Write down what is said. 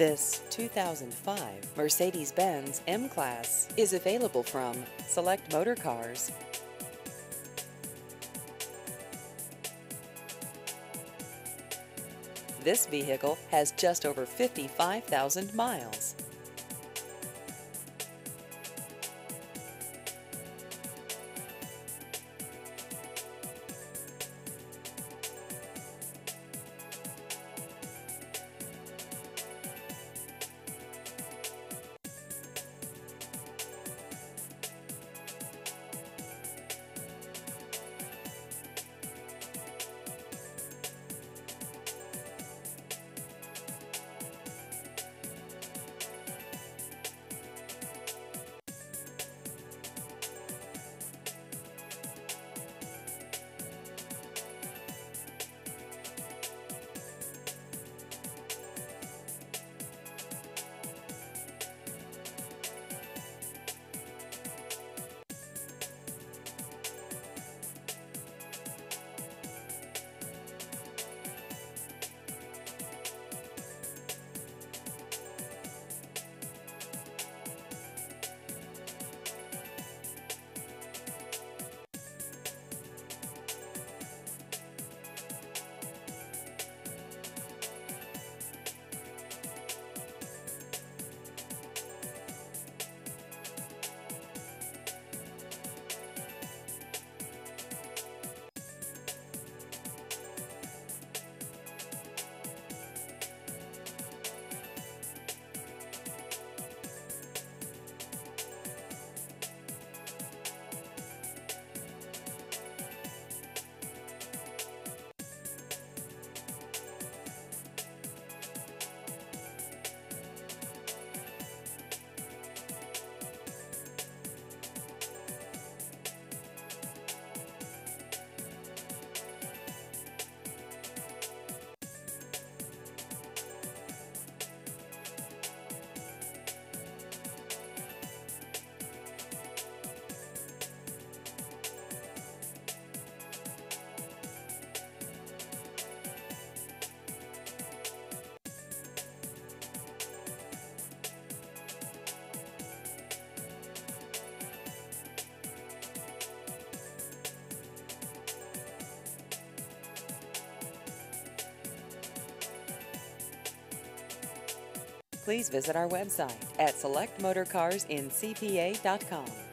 This 2005 Mercedes-Benz M-Class is available from Select Motor Cars. This vehicle has just over 55,000 miles. Please visit our website at selectmotorcarsincpa.com.